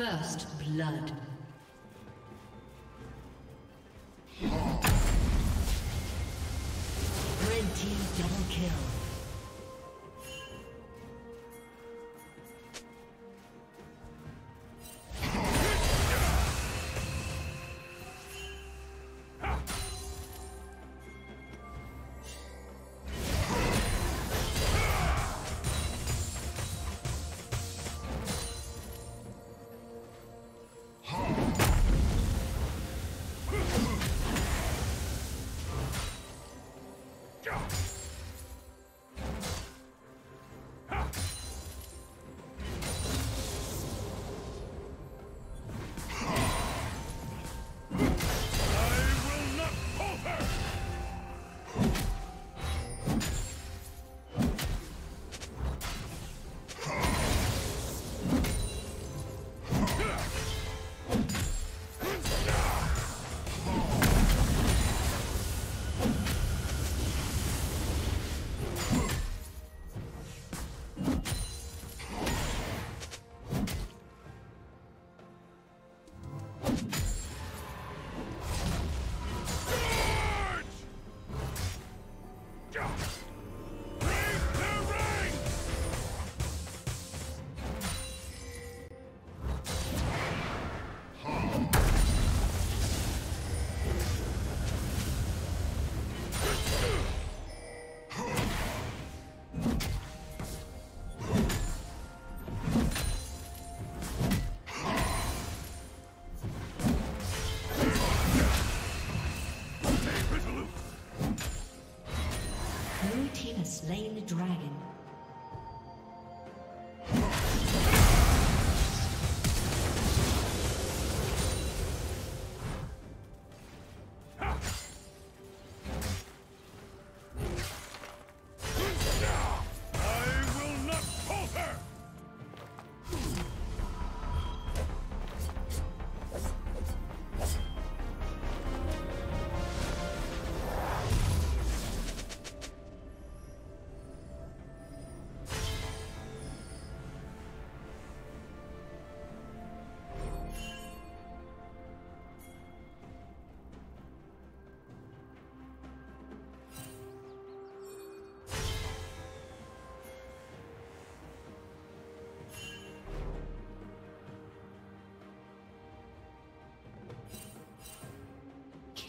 First blood.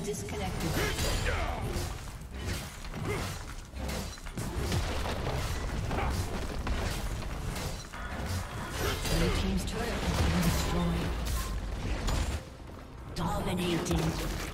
Disconnected. Blue Team's turret has been destroyed. Dominating.